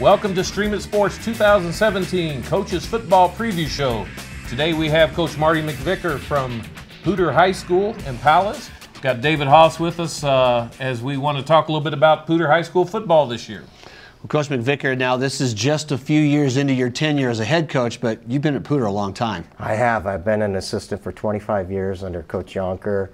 Welcome to Stream It Sports 2017 Coaches Football Preview Show. Today we have Coach Marty McVicker from Poudre High School in Palace. Got David Haase with us uh, as we want to talk a little bit about Poudre High School football this year. Well, coach McVicker, now this is just a few years into your tenure as a head coach, but you've been at Poudre a long time. I have. I've been an assistant for 25 years under Coach Yonker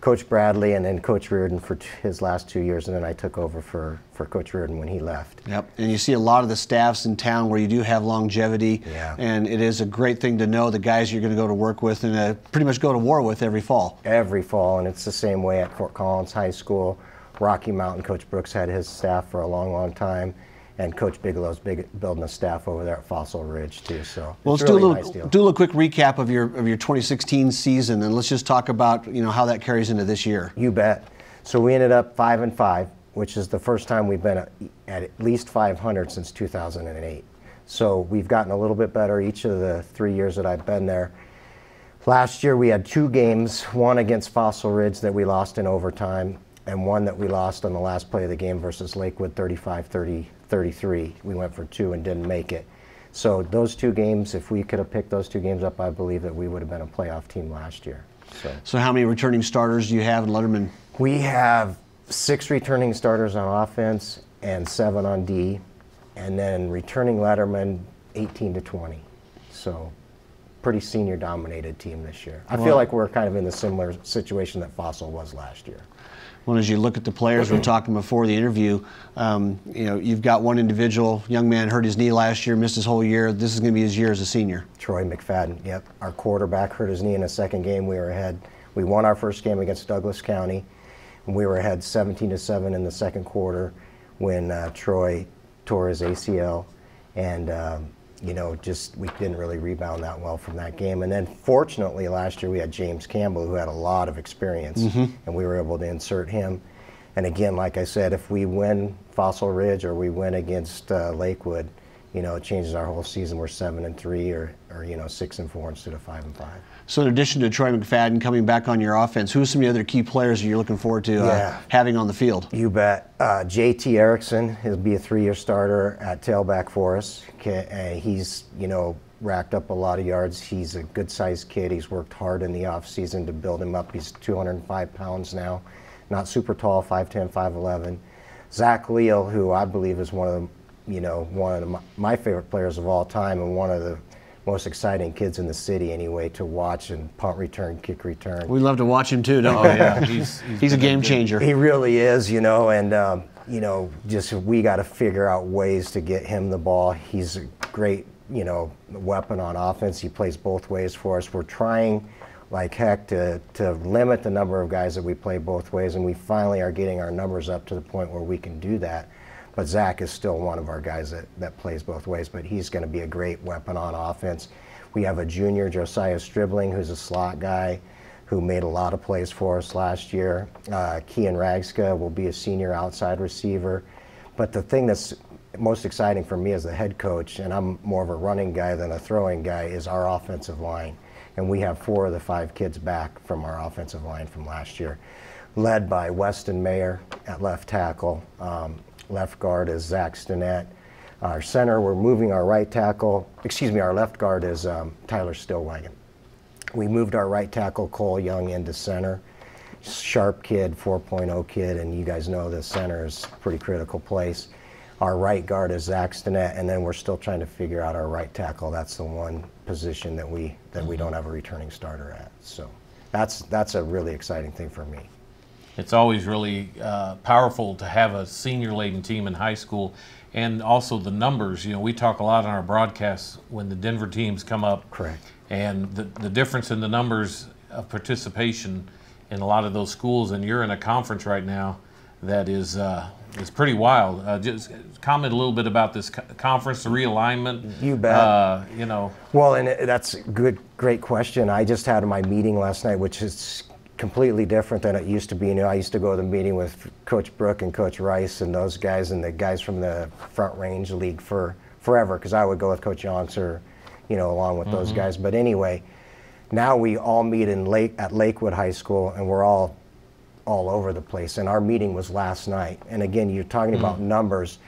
Coach Bradley and then Coach Reardon for his last two years, and then I took over for, for Coach Reardon when he left. Yep, and you see a lot of the staffs in town where you do have longevity, yeah. and it is a great thing to know the guys you're going to go to work with and uh, pretty much go to war with every fall. Every fall, and it's the same way at Fort Collins High School. Rocky Mountain, Coach Brooks had his staff for a long, long time and Coach Bigelow's big, building a staff over there at Fossil Ridge too. So well, let's really do a little nice do a quick recap of your of your 2016 season, and let's just talk about you know how that carries into this year. You bet. So we ended up five and five, which is the first time we've been at, at least 500 since 2008. So we've gotten a little bit better each of the three years that I've been there. Last year we had two games, one against Fossil Ridge that we lost in overtime, and one that we lost on the last play of the game versus Lakewood 35 30 33. We went for two and didn't make it. So those two games, if we could have picked those two games up, I believe that we would have been a playoff team last year. So, so how many returning starters do you have in Letterman? We have six returning starters on offense and seven on D, and then returning Letterman 18 to 20. So pretty senior dominated team this year. I well, feel like we're kind of in the similar situation that Fossil was last year. Well, as you look at the players, we are talking before the interview. Um, you know, you've got one individual, young man, hurt his knee last year, missed his whole year. This is going to be his year as a senior. Troy McFadden. Yep, our quarterback hurt his knee in the second game. We were ahead. We won our first game against Douglas County, and we were ahead 17 to seven in the second quarter when uh, Troy tore his ACL, and um, you know, just we didn't really rebound that well from that game. And then fortunately last year we had James Campbell who had a lot of experience mm-hmm. and we were able to insert him. And again, like I said, if we win Fossil Ridge or we win against uh, Lakewood, you know, it changes our whole season. We're seven and three, or, or you know, six and four instead of five and five. So, in addition to Troy McFadden coming back on your offense, who are some of the other key players you're looking forward to uh, yeah. having on the field? You bet. Uh, J.T. Erickson, he'll be a three-year starter at tailback for us. Okay, he's, you know, racked up a lot of yards. He's a good-sized kid. He's worked hard in the off-season to build him up. He's 205 pounds now, not super tall, 5'10", 5'11". Zach Leal, who I believe is one of the you know, one of my favorite players of all time and one of the most exciting kids in the city anyway to watch and punt return, kick return. We love to watch him too, don't we? Oh, yeah, he's, he's, he's a game changer. He really is, you know, and um, you know, just we got to figure out ways to get him the ball. He's a great, you know, weapon on offense. He plays both ways for us. We're trying like heck to, to limit the number of guys that we play both ways, and we finally are getting our numbers up to the point where we can do that. But Zach is still one of our guys that, that plays both ways, but he's going to be a great weapon on offense. We have a junior, Josiah Stribling, who's a slot guy who made a lot of plays for us last year. Uh, Kian Ragska will be a senior outside receiver. But the thing that's most exciting for me as the head coach, and I'm more of a running guy than a throwing guy, is our offensive line. And we have four of the five kids back from our offensive line from last year, led by Weston Mayer at left tackle, um, Left guard is Zach Stinnett. Our center, we're moving our right tackle, excuse me, our left guard is um, Tyler Stillwagon. We moved our right tackle, Cole Young, into center. Sharp kid, 4.0 kid, and you guys know the center is a pretty critical place. Our right guard is Zach Stinnett, and then we're still trying to figure out our right tackle. That's the one position that we that we don't have a returning starter at. So that's that's a really exciting thing for me it's always really uh, powerful to have a senior laden team in high school and also the numbers. You know, we talk a lot on our broadcasts when the Denver teams come up. Correct. And the, the difference in the numbers of participation in a lot of those schools, and you're in a conference right now that is uh, is pretty wild. Uh, just comment a little bit about this conference, the realignment. You bet. Uh, you know. Well, and that's a good, great question. I just had my meeting last night, which is completely different than it used to be. You know, I used to go to the meeting with Coach Brook and Coach Rice and those guys and the guys from the Front Range League for forever because I would go with Coach Yonkser, you know, along with mm-hmm. those guys. But anyway, now we all meet in Lake at Lakewood High School and we're all all over the place. And our meeting was last night. And again, you're talking mm-hmm. about numbers.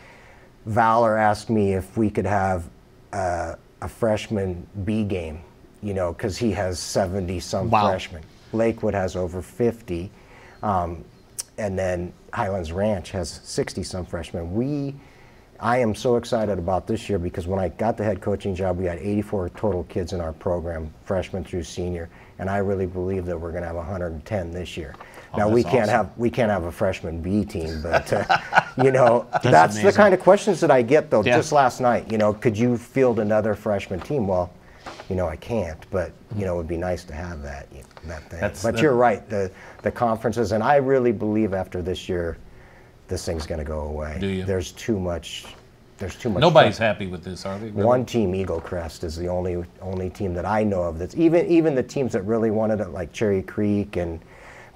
Valor asked me if we could have uh, a freshman B game, you know, because he has 70 some Wow. freshmen. Lakewood has over 50. Um, and then Highlands Ranch has 60 some freshmen. We, I am so excited about this year because when I got the head coaching job, we had 84 total kids in our program, freshman through senior, and I really believe that we're going to have 110 this year. now we Oh, can't awesome. have we can't have a freshman B team, but uh, you know that's, the kind of questions that I get though. Yeah. Just last night, you know, could you field another freshman team? Well, you know, I can't, but you know, it would be nice to have that you know, that thing. That's- but that- you're right, the the conferences, and I really believe after this year, this thing's going to go away. Do you? There's too much. There's too much. Nobody's trouble. happy with this, are they? Really? One team, Eaglecrest, is the only only team that I know of that's even even the teams that really wanted it, like Cherry Creek and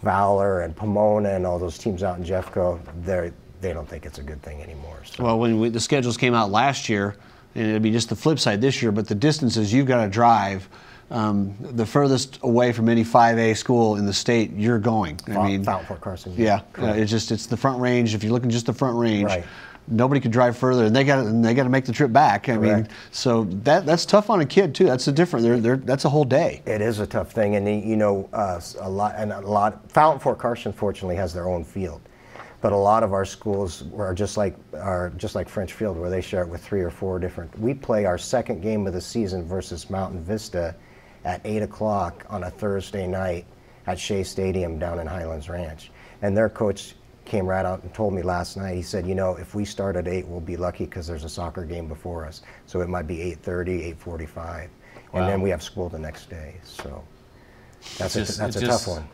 Valor and Pomona and all those teams out in Jeffco. They they don't think it's a good thing anymore. So. Well, when we, the schedules came out last year, and it'd be just the flip side this year, but the distances you've got to drive, um, the furthest away from any 5A school in the state you're going. I mean, Fountain Fort Carson. yeah, uh, it's just it's the front range. If you're looking just the front range, Right. nobody could drive further, and they got and they got to make the trip back. I mean, so that that's tough on a kid too. That's a different. They're, they're, that's a whole day. It is a tough thing, and you know, uh, a lot and a lot. Fountain Fort Carson, fortunately, has their own field, but a lot of our schools are just like are just like French Field, where they share it with three or four different. We play our second game of the season versus Mountain Vista at eight o'clock on a Thursday night at Shea Stadium down in Highlands Ranch, and their coach came right out and told me last night. He said, you know, if we start at eight, we'll be lucky because there's a soccer game before us, so it might be 8:30, 8:45, and then we have school the next day. So that's Just- a, that's a just- tough one.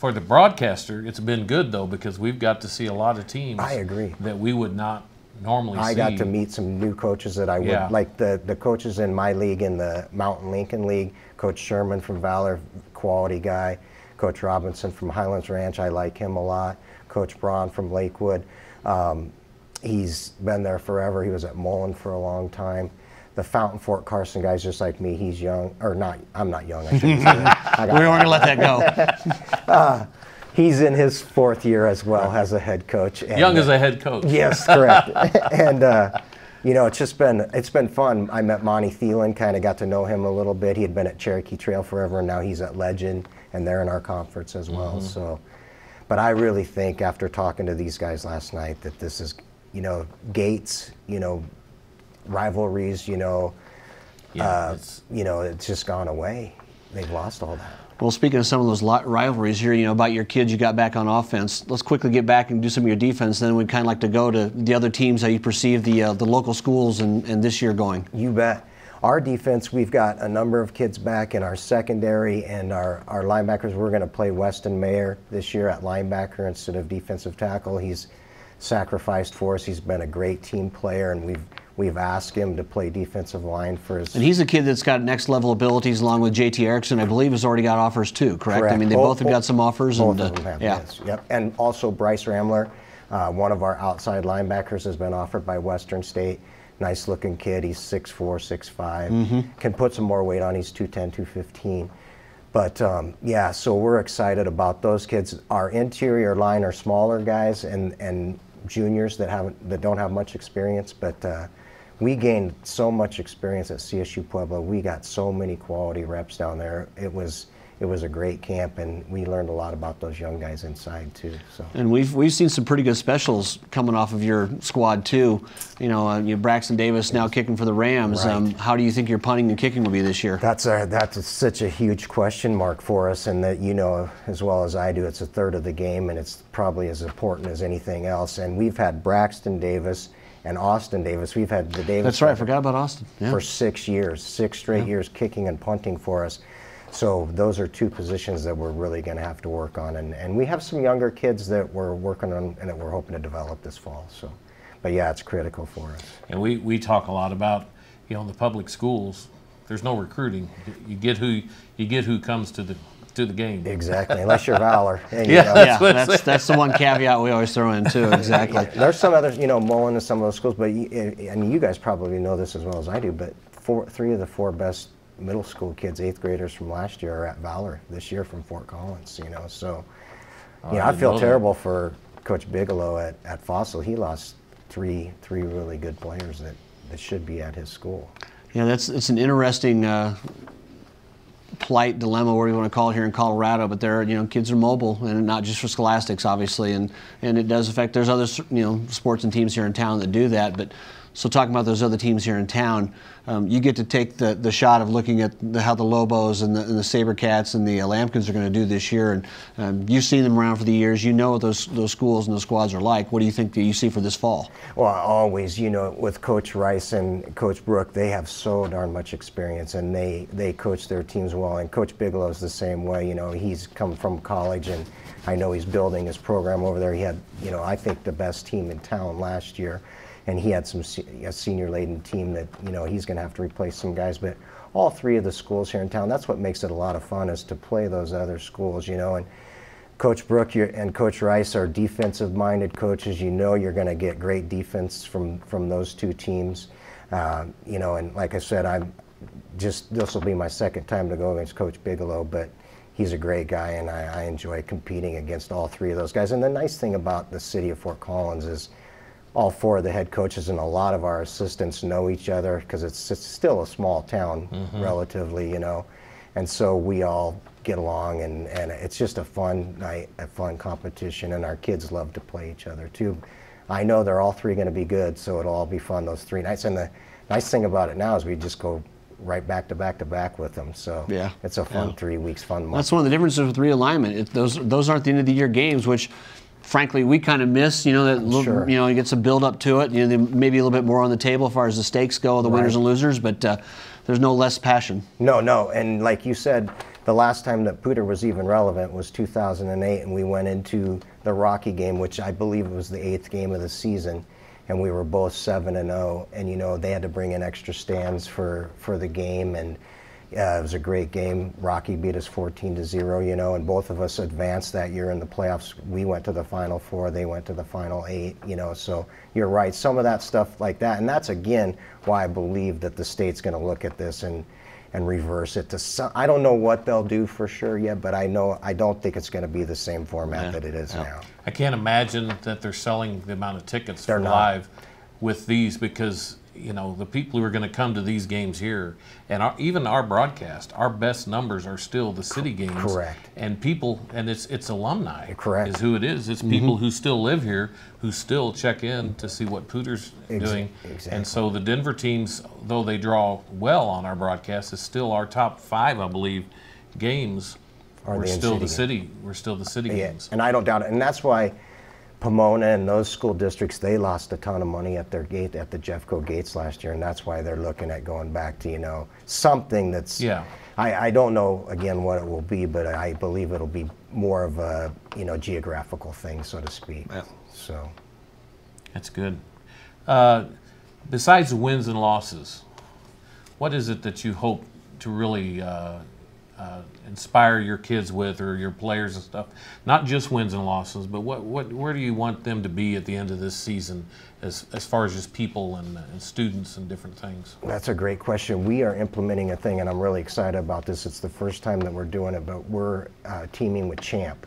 For the broadcaster, it's been good though because we've got to see a lot of teams. I agree. That we would not normally I see. got to meet some new coaches that I would Yeah. like the the coaches in my league in the Mountain Lincoln League. Coach Sherman from Valor, quality guy. Coach Robinson from Highlands Ranch, I like him a lot. Coach Braun from Lakewood, um, he's been there forever. He was at Mullen for a long time. The Fountain Fort Carson guy's just like me. He's young, or not. I'm not young. I shouldn't say that. I We got weren't going to let that go. He's in his fourth year as well as a head coach. and, Young as uh, a head coach. Yes, correct. and uh, you know, it's just been it's been fun. I met Monty Thielen, kind of got to know him a little bit. He had been at Cherokee Trail forever, and now he's at Legend, and they're in our conference as well. Mm-hmm. So, but I really think after talking to these guys last night that this is, you know, Gates, you know, rivalries, you know, Yeah, uh, it's- you know, it's just gone away. They've lost all that. Well, speaking of some of those rivalries here, you know, about your kids you got back on offense, let's quickly get back and do some of your defense. Then we'd kind of like to go to the other teams, how you perceive the uh, the local schools and, and this year going. You bet. Our defense, we've got a number of kids back in our secondary and our, our linebackers. We're going to play Weston Mayer this year at linebacker instead of defensive tackle. He's sacrificed for us. He's been a great team player, and we've we've asked him to play defensive line for his. And he's a kid that's got next level abilities, along with JT Erickson. I believe has already got offers too. Correct? correct. I mean, they Both- both have got some offers. Both and, of uh, them have, yeah. yes. Yep. And also Bryce Ramler, uh, one of our outside linebackers, has been offered by Western State. Nice looking kid. He's 6'4, 6'5. Mm-hmm. Can put some more weight on. He's 210, 215. But um, yeah, so we're excited about those kids. Our interior line are smaller guys and, and juniors that haven't that don't have much experience, but uh, we gained so much experience at CSU Pueblo. We got so many quality reps down there. It was it was a great camp, and we learned a lot about those young guys inside too. So And we've we've seen some pretty good specials coming off of your squad too. You know, uh, you Braxton Davis now kicking for the Rams. Right. Um, how do you think your punting and kicking will be this year? that's a that's a, such a huge question mark for us, and that you know as well as I do, it's a third of the game, and it's probably as important as anything else. And we've had Braxton Davis and Austin Davis. We've had the Davis. That's right. I forgot about Austin. Yeah. for six years, six straight years kicking and punting for us. So those are two positions that we're really going to have to work on, and, and we have some younger kids that we're working on and that we're hoping to develop this fall. So, but yeah, it's critical for us. And we, we talk a lot about, you know, the public schools, there's no recruiting. You get who you get who comes to the to the game. Exactly, unless you're Valor. And, you Yeah. know, yeah, that's that's the one caveat we always throw in too. Exactly. There's some others, you know, Mullen and some of those schools, but you, I mean, you guys probably know this as well as I do. But four, three of the four best middle school kids, eighth graders from last year, are at Valor this year from Fort Collins. You know, so Oh, you know, I I feel know that. terrible for Coach Bigelow at, at Fossil. He lost three three really good players that, that should be at his school. Yeah, that's it's an interesting uh, plight dilemma, whatever you want to call it here in Colorado. But there, are, you know, kids are mobile, and not just for scholastics, obviously, and and it does affect. There's other you know sports and teams here in town that do that, but. So talking about those other teams here in town, um, you get to take the, the shot of looking at the, how the Lobos and the, and the Sabercats and the uh, Lambkins are going to do this year. And um, you've seen them around for the years. You know what those those schools and those squads are like. What do you think that you see for this fall? Well, always, you know, with Coach Rice and Coach Brook, they have so darn much experience, and they they coach their teams well. And Coach Bigelow's the same way. You know, he's come from college, and I know he's building his program over there. He had, you know, I think the best team in town last year and he had some a senior laden team that you know he's going to have to replace some guys. But all three of the schools here in town that's what makes it a lot of fun is to play those other schools you know. And coach brook and coach rice are defensive minded coaches. You know you're going to get great defense from from those two teams. Uh, you know and like i said i'm just this will be my second time to go against coach bigelow but he's a great guy and I, I enjoy competing against all three of those guys. And the nice thing about the city of fort collins is all four of the head coaches and a lot of our assistants know each other because it's, it's, still a small town mm-hmm. relatively, you know. And so we all get along and, and it's just a fun night, a fun competition and our kids love to play each other too. I know they're all three going to be good, so it'll all be fun those three nights. And the nice thing about it now is we just go right back to back to back with them. So yeah, it's a fun yeah. three weeks, fun month. That's one of the differences with realignment. It, those those aren't the end of the year games, which frankly we kind of miss. You know that little, sure. you know you get some build up to it. You know maybe a little bit more on the table as far as the stakes go, the right. winners and losers, but uh, there's no less passion. No, no, and like you said, the last time that Poudre was even relevant was 2008, and we went into the Rocky game, which I believe was the eighth game of the season, and we were both seven and zero. Oh, and you know they had to bring in extra stands for for the game and uh, it was a great game. Rocky beat us 14 to 0, you know, and both of us advanced that year in the playoffs. We went to the final four, they went to the final eight, you know, so you're right. Some of that stuff like that. And that's again why I believe that the state's going to look at this and and reverse it to some, I don't know what they'll do for sure yet, but I know I don't think it's going to be the same format yeah. that it is yeah. now. I can't imagine that they're selling the amount of tickets they're for not. live with these because you know the people who are going to come to these games here and our, even our broadcast our best numbers are still the city games. correct. And people and it's it's alumni correct. is who it is. It's mm-hmm. people who still live here who still check in to see what Poudre's Ex- doing. Exactly. and so the denver teams though they draw well on our broadcast is still our top five i believe games. Are we're still the city we're still the city yeah. games. and i don't doubt it. And that's why Pomona and those school districts, they lost a ton of money at their gate at the Jeffco gates last year, and that's why they're looking at going back to you know something that's. Yeah. I, I don't know again what it will be, but I believe it'll be more of a you know geographical thing, so to speak. Yeah. So. That's good. Uh, besides the wins and losses, what is it that you hope to really uh, uh, inspire your kids with or your players and stuff? Not just wins and losses, but what, what where do you want them to be at the end of this season as, as far as just people and, and students and different things? That's a great question. We are implementing a thing, and I'm really excited about this. It's the first time that we're doing it, but we're uh, teaming with Champ.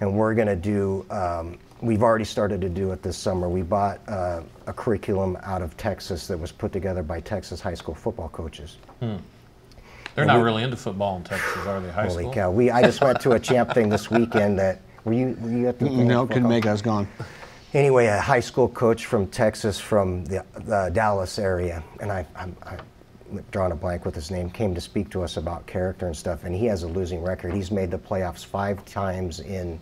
And we're going to do, um, we've already started to do it this summer. We bought uh, a curriculum out of Texas that was put together by Texas high school football coaches. Hmm. They're not we, really into football in Texas, are they? High holy school? cow! We I just went to a champ thing this weekend. That were you were you at the? No, couldn't make. It, I was gone. Anyway, a high school coach from Texas, from the, the Dallas area, and I, I'm, I'm drawing a blank with his name, came to speak to us about character and stuff. And he has a losing record. He's made the playoffs five times in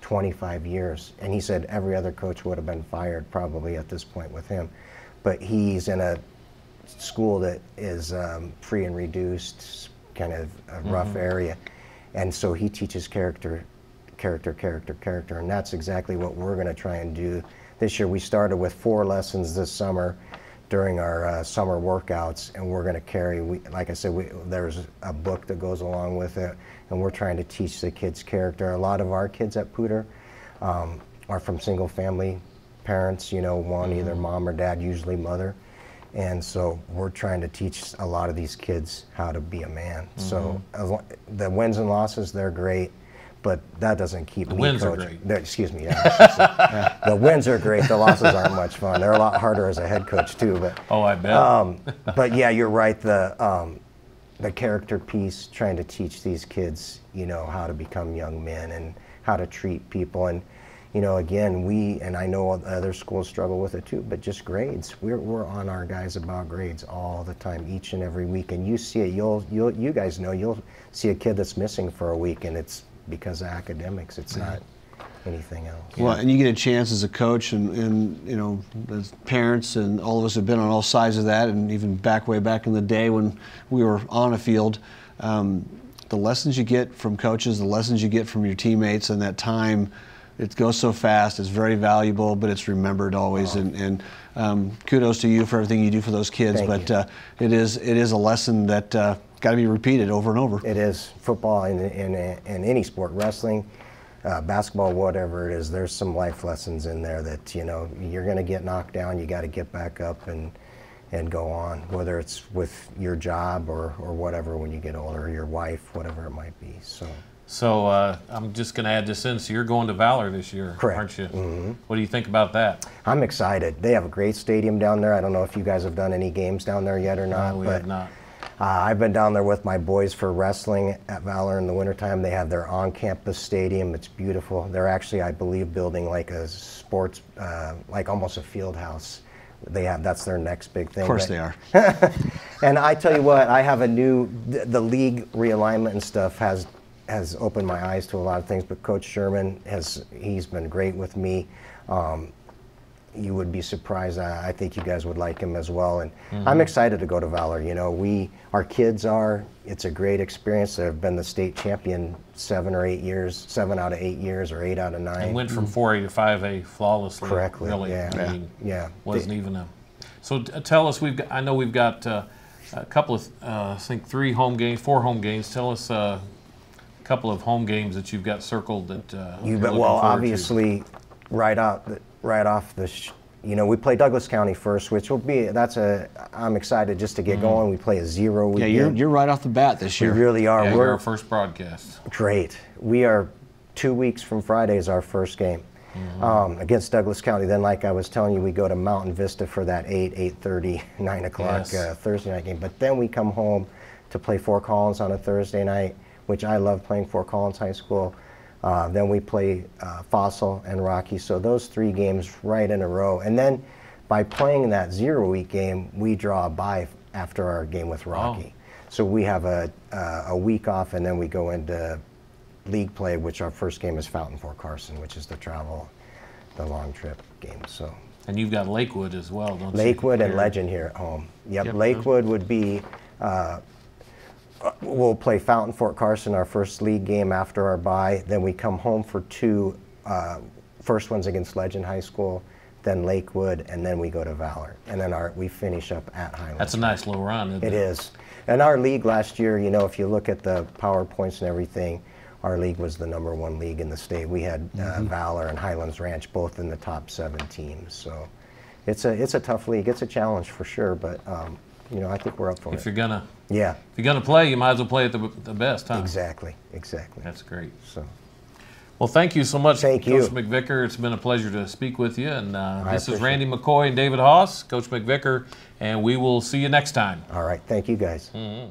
25 years, and he said every other coach would have been fired probably at this point with him. But he's in a school that is um, free and reduced, kind of a rough mm-hmm. area, and so he teaches character, character, character, character, and that's exactly what we're going to try and do this year. We started with four lessons this summer during our uh, summer workouts, and we're going to carry. We, like I said, we, there's a book that goes along with it, and we're trying to teach the kids character. A lot of our kids at Poudre um, are from single-family parents. You know, one mm-hmm. either mom or dad, usually mother and so we're trying to teach a lot of these kids how to be a man. Mm-hmm. So the wins and losses, they're great, but that doesn't keep The me wins are great. The- excuse me. Yeah, I should say. the wins are great. The losses aren't much fun. They're a lot harder as a head coach too. But Oh, I bet. um, but yeah, you're right. The um, the character piece, trying to teach these kids, you know, how to become young men and how to treat people, and you know, again, we and I know other schools struggle with it too, but just grades. We're we're on our guys about grades all the time, each and every week, and you see it. You'll you'll you guys know you'll see a kid that's missing for a week, and it's because of academics. It's not anything else. Well, and you get a chance as a coach, and, and you know, as parents, and all of us have been on all sides of that, and even back way back in the day when we were on a field. Um, the lessons you get from coaches, the lessons you get from your teammates, and that time, it goes so fast. It's very valuable, but it's remembered always. And, and um, kudos to you for everything you do for those kids. Thank but. Uh, it is it is a lesson that uh, got to be repeated over and over. It is football and in, in, in any sport, wrestling, uh, basketball, whatever it is. There's some life lessons in there that you know you're going to get knocked down. You got to get back up and and go on. Whether it's with your job or or whatever when you get older, your wife, whatever it might be. So so uh, I'm just going to add this in. So you're going to Valor this year, Correct. aren't you? Mm-hmm. What do you think about that? I'm excited. They have a great stadium down there. I don't know if you guys have done any games down there yet or not. No, we but have not. Uh, I've been down there with my boys for wrestling at Valor in the wintertime. They have their on-campus stadium. It's beautiful. They're actually, I believe, building like a sports, uh, like almost a field house. They have that's their next big thing. Of course But- they are. and I tell you what, I have a new the, the league realignment and stuff has has opened my eyes to a lot of things. But Coach Sherman has he's been great with me. Um, you would be surprised. I, I think you guys would like him as well. And I'm excited to go to Valor. You know, we our kids are. It's a great experience. They've been the state champion seven or eight years, seven out of eight years, or eight out of nine. And went from 4A to 5A flawlessly. Correctly, Really. yeah. I Yeah. mean, Yeah. Wasn't They- even a. So t- tell us, we've got, I know we've got uh, a couple of, uh, I think three home games, four home games. Tell us uh, couple of home games that you've got circled that uh, You you're bet. Well, forward to. obviously, right out, the, right off the, sh- you know, we play Douglas County first, which will be that's a. I'm excited just to get going. We play a zero Mm-hmm. Yeah, you're, you're right off the bat this we year. really are. Yeah, We're our first broadcast. great. We are two weeks from Friday is our first game Mm-hmm. um, against Douglas County. Then, like I was telling you, we go to Mountain Vista for that 8, 8:30, 9 o'clock Yes. uh, Thursday night game. But then we come home to play Fort Collins on a Thursday night, which I love playing Fort Collins High School. Uh, then we play uh, Fossil and Rocky. So those three games right in a row. And then by playing that zero week game, we draw a bye after our game with Rocky. So we have a, uh, a week off, and then we go into league play, which our first game is Fountain Fort Carson, which is the travel, the long trip game. So And you've got Lakewood as well, don't you? Lakewood and Legend here at home. Yep, Yep. Lakewood would be. We'll play Fountain Fort Carson our first league game after our bye. Then we come home for two. Uh, first one's against Legend High School, then Lakewood, and then we go to Valor, and then our we finish up at Highland. That's a nice little run, isn't it? It is. And our league last year, you know, if you look at the PowerPoints and everything, our league was the number one league in the state. We had uh, Valor and Highlands Ranch both in the top seven teams. So it's a it's a tough league. It's a challenge for sure, but um, you know, I think we're up for If it. you're gonna Yeah, if you're gonna play, you might as well play at the, the best, huh? exactly, exactly. That's great. So Well, thank you so much, Thank Coach you. McVicker. It's been a pleasure to speak with you. And uh, this is Randy McCoy and David Haase, Coach McVicker, and we will see you next time. all right, thank you guys. Mhm.